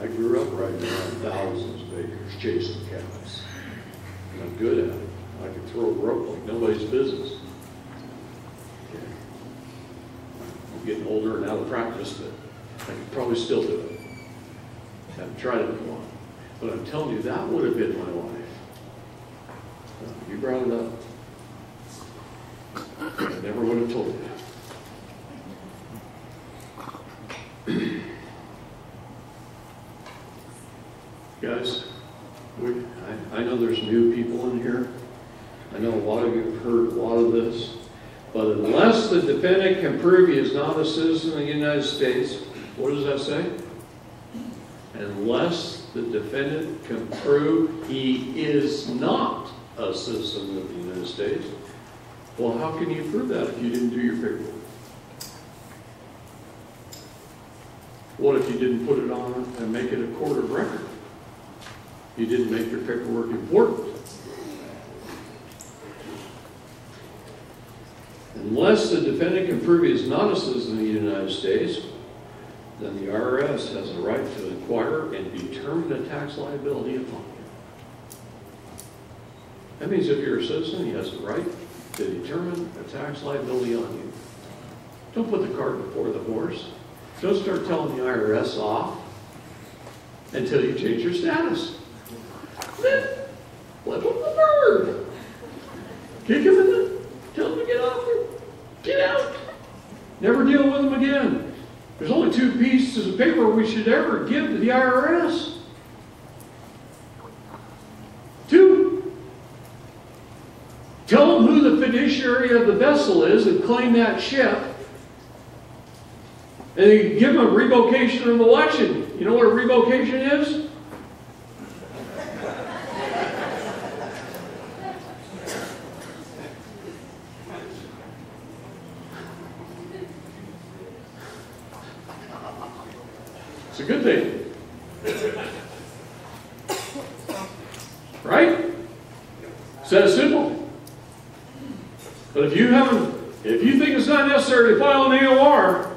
I grew up riding around thousands of acres chasing cows. And I'm good at it. I can throw a rope like nobody's business. Okay. I'm getting older and out of practice, but I could probably still do it. I haven't tried it in a while. But I'm telling you, that would have been my life. Uh, you brought it up. I never would have told you. Guys, we, I, I know there's new people in here. I know a lot of you have heard a lot of this. But unless the defendant can prove he is not a citizen of the United States, what does that say? Unless the defendant can prove he is not a citizen of the United States, well, how can you prove that if you didn't do your paperwork? What if you didn't put it on and make it a court of record? You didn't make your paperwork important. Unless the defendant can prove he is not a citizen of the United States, then the IRS has a right to inquire and determine a tax liability upon you. That means if you're a citizen, he has a right to determine a tax liability on you. Don't put the cart before the horse. Don't start telling the IRS off until you change your status. Flip him the bird. Kick him in the, tell him to get off Get out. Never deal with him again. There's only two pieces of paper we should ever give to the IRS. Two. Tell them who the fiduciary of the vessel is and claim that ship. And give them a revocation of election. You know what a revocation is? It's a good thing. Right? It's that simple. But if you haven't, if you think it's not necessary to file an AOR,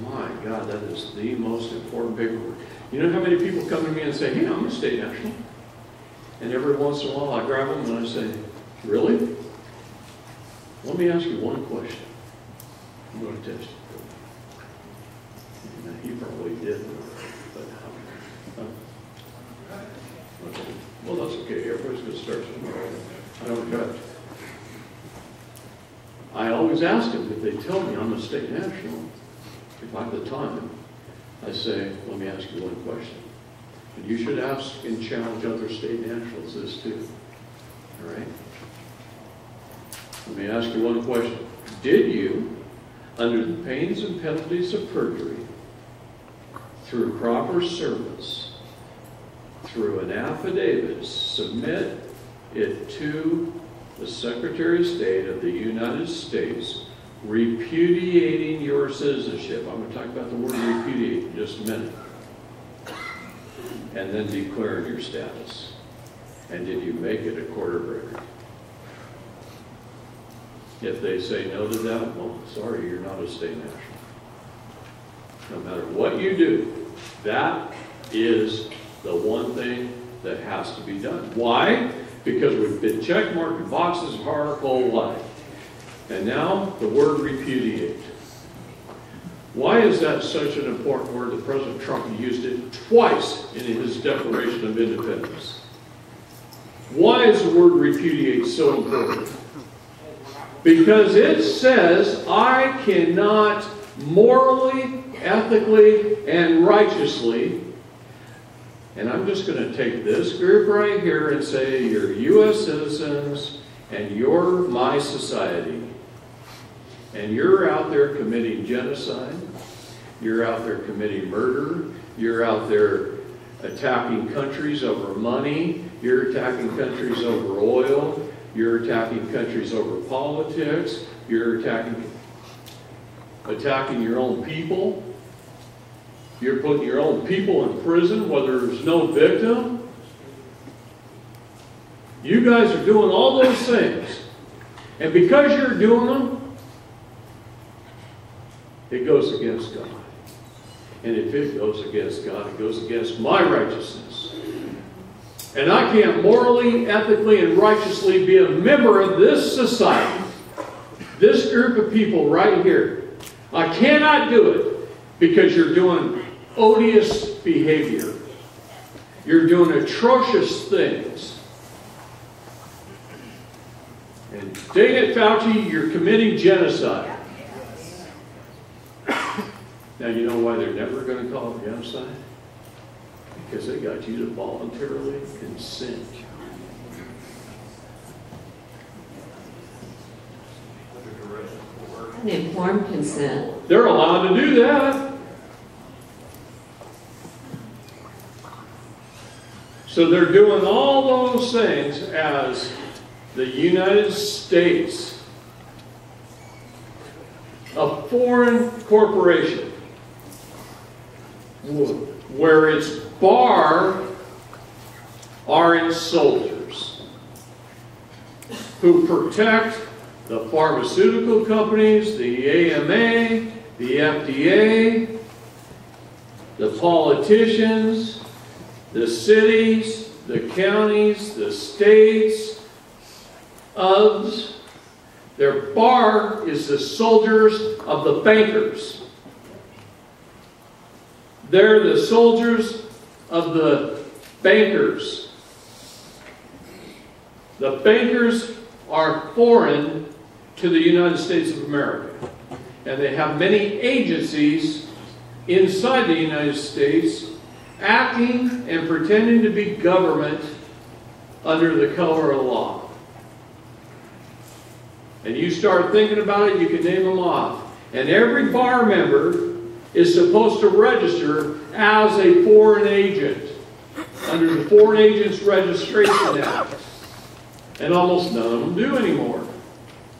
my God, that is the most important paperwork. You know how many people come to me and say, hey, I'm a state national? And every once in a while I grab them and I say, really? Let me ask you one question. I'm going to test you. He probably did, but, uh, okay. Well, that's okay, everybody's gonna start somewhere. I don't judge. I always ask them, if they tell me I'm a state national, if I have the time, I say, let me ask you one question. And you should ask and challenge other state nationals this too, all right? Let me ask you one question. Did you, under the pains and penalties of perjury, through proper service, through an affidavit, submit it to the Secretary of State of the United States, repudiating your citizenship. I'm going to talk about the word repudiate in just a minute. And then declaring your status. And did you make it a court of record? If they say no to that, well, sorry, you're not a state national. No matter what you do, that is the one thing that has to be done. Why? Because we've been checkmarking boxes our whole life. And now the word repudiate. Why is that such an important word that President Trump used it twice in his Declaration of Independence? Why is the word repudiate so important? Because it says, I cannot morally, ethically, and righteously. And I'm just going to take this group right here and say, you're U.S. citizens and you're my society. And you're out there committing genocide. You're out there committing murder. You're out there attacking countries over money. You're attacking countries over oil. You're attacking countries over politics. You're attacking attacking your own people. You're putting your own people in prison whether there's no victim. You guys are doing all those things. And because you're doing them, it goes against God. And if it goes against God, it goes against my righteousness. And I can't morally, ethically, and righteously be a member of this society, this group of people right here. I cannot do it because you're doing odious behavior. You're doing atrocious things. And dang it, Fauci, you're committing genocide. Now, you know why they're never going to call it genocide? Because they got you to voluntarily consent. An informed consent. They're allowed to do that. So they're doing all those things as the United States, a foreign corporation, where its bar are its soldiers who protect the pharmaceutical companies, the AMA, the FDA, the politicians, the cities, the counties, the states, us. Their bar is the soldiers of the bankers. They're the soldiers of the bankers. The bankers are foreign to the United States of America. And they have many agencies inside the United States acting and pretending to be government under the color of law. And you start thinking about it, you can name them off. And every bar member is supposed to register as a foreign agent under the Foreign Agents Registration Act. And almost none of them do anymore.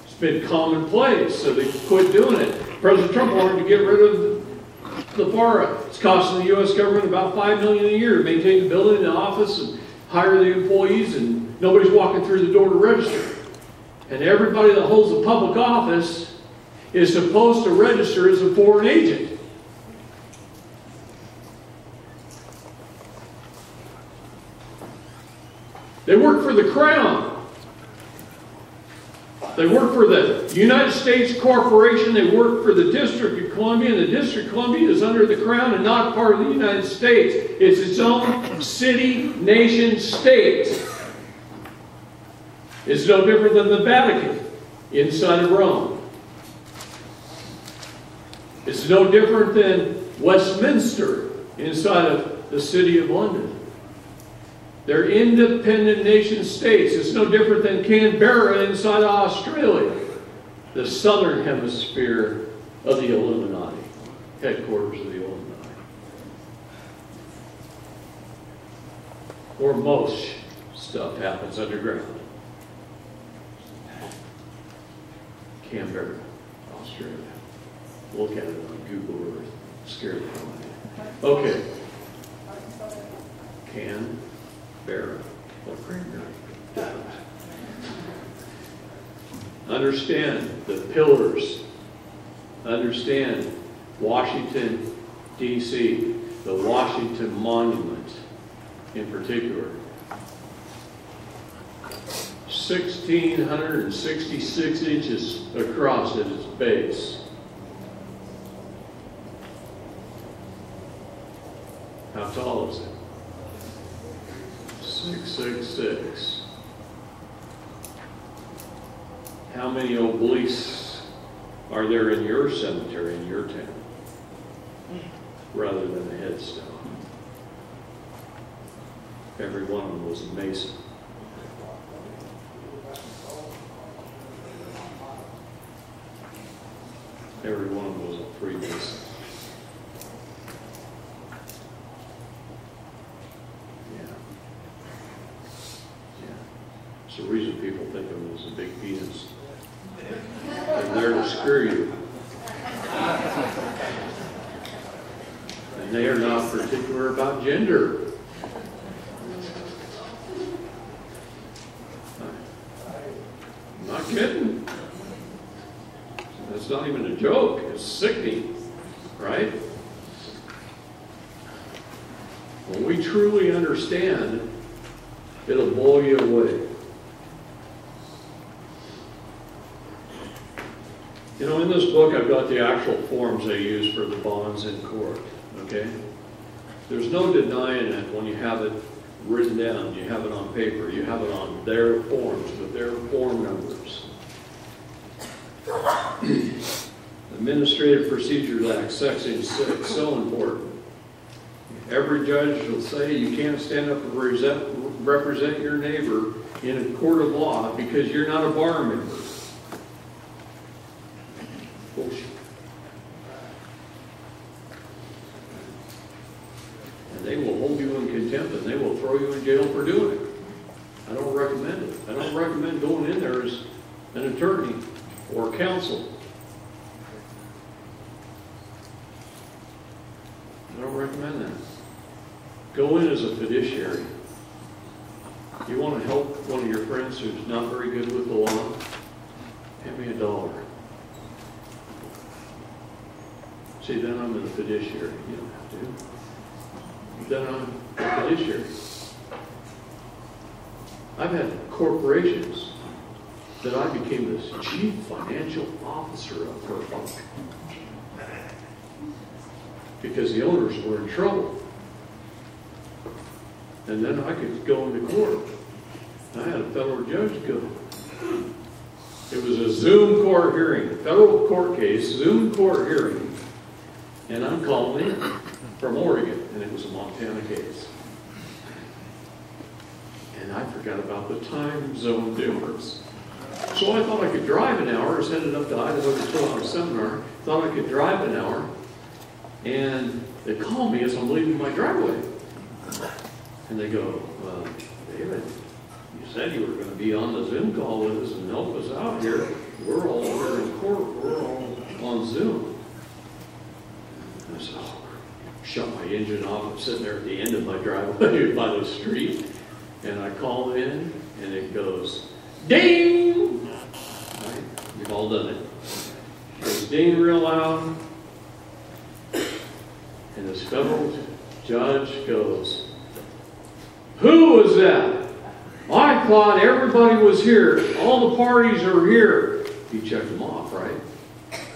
It's been commonplace, so they quit doing it. President Trump wanted to get rid of the FARA. It's costing the U.S. government about 5 million a year to maintain the building, the office, and hire the employees, and nobody's walking through the door to register. And everybody that holds a public office is supposed to register as a foreign agent. They work for the crown. They work for the United States Corporation. They work for the District of Columbia. And the District of Columbia is under the crown and not part of the United States. It's its own city, nation, state. It's no different than the Vatican inside of Rome. It's no different than Westminster inside of the city of London. They're independent nation states. It's no different than Canberra inside Australia, the southern hemisphere of the Illuminati, headquarters of the Illuminati. Where most stuff happens underground. Canberra, Australia. Look at it on Google Earth. Scare the hell out of. Okay. Can Barra, or cranberry. Understand the pillars. Understand Washington, D.C., the Washington Monument in particular. 1,666 inches across at its base. How tall is it? 666. How many obelisks are there in your cemetery in your town? Rather than a headstone. Every one of them was a mason. Every one of them was a Freemason. Yeah. Yeah. It's the reason people think of him as a big penis. They're there to screw you. And they are not particular about gender. I'm not kidding. That's not even a joke. It's sickening, right? When we truly understand, it'll blow you away. Know, in this book, I've got the actual forms they use for the bonds in court, okay? There's no denying it when you have it written down, you have it on paper, you have it on their forms with their form numbers. Administrative Procedures Act, Section 6, so important. Every judge will say you can't stand up and represent, represent your neighbor in a court of law because you're not a bar member. Bullshit. And they will hold you in contempt and they will throw you in jail for doing it. I don't recommend it. I don't recommend going in there as an attorney or counsel. I don't recommend that. Go in as a fiduciary. You want to help one of your friends who's not very good with the law? Hand me a dollar. See, then I'm the fiduciary. You don't have to. Then I'm a fiduciary. I've had corporations that I became the chief financial officer of for funk. Because the owners were in trouble. And then I could go into court. I had a federal judge go. It was a Zoom court hearing, federal court case, Zoom court hearing. And I'm calling in from Oregon, and it was a Montana case. And I forgot about the time zone difference. So I thought I could drive an hour, I was headed up to Idaho to fill out a seminar, thought I could drive an hour, and they called me as I'm leaving my driveway. And they go, uh, David, you said you were gonna be on the Zoom call with us and help us out here. We're all over in court, we're all on Zoom. And I said, oh, shut my engine off, I'm sitting there at the end of my driveway by the street. And I call in, and it goes, ding! All done it. Goes ding real loud. And this federal judge goes, Who was that? I thought everybody was here. All the parties are here. He checked them off, right?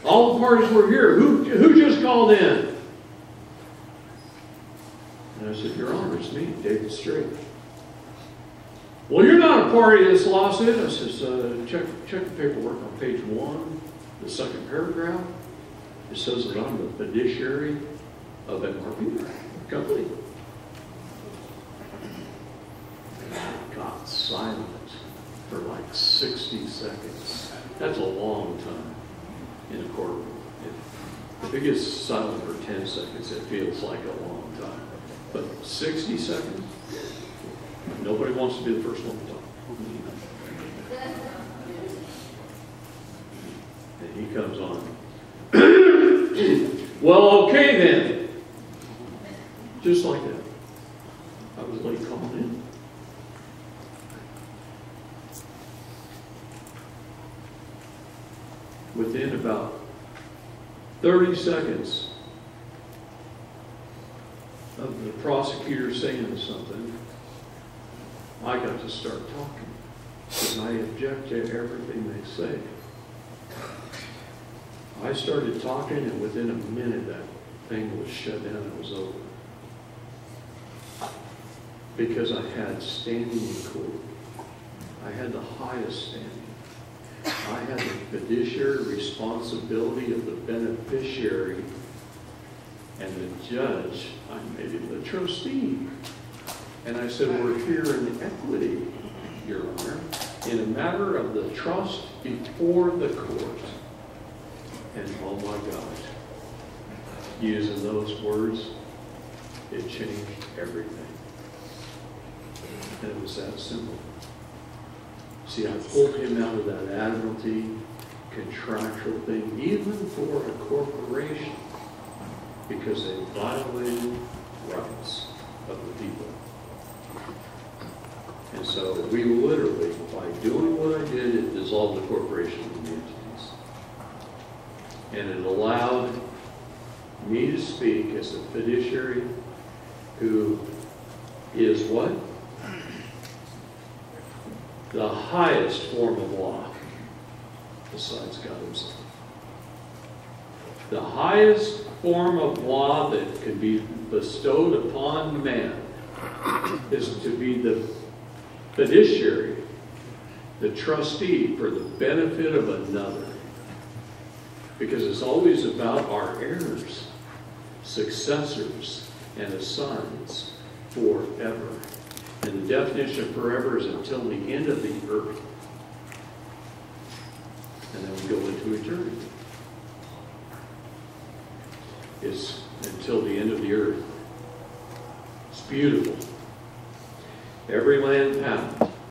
All the parties were here. Who, who just called in? And I said, Your Honor, it's me, David Straight. Well, you're not a party to this lawsuit. I says, uh, check, check the paperwork on page one, the second paragraph. It says that I'm the fiduciary of MRP company. Got silent for like 60 seconds. That's a long time in a courtroom. If if it gets silent for 10 seconds, it feels like a long time. But 60 seconds, nobody wants to be the first one to talk. And he comes on. well, okay then. Just like that. I was late calling in. Within about 30 seconds of the prosecutor saying something, I got to start talking. Because I object to everything they say. I started talking, and within a minute, that thing was shut down, it was over. Because I had standing in court. I had the highest standing. I had the fiduciary responsibility of the beneficiary and the judge, I made him the trustee. And I said, we're here in equity, Your Honor, in a matter of the trust before the court. And oh my God, using those words, it changed everything. And it was that simple. See, I pulled him out of that admiralty contractual thing, even for a corporation, because they violated rights of the people. And so we literally, by doing what I did, it dissolved the corporation into entities. And it allowed me to speak as a fiduciary who is what? The highest form of law besides God himself. The highest form of law that can be bestowed upon man is to be the fiduciary, the trustee for the benefit of another. Because it's always about our heirs, successors, and assigns forever. And the definition of forever is until the end of the earth. And then we go into eternity. It's until the end of the earth. It's beautiful. Every land path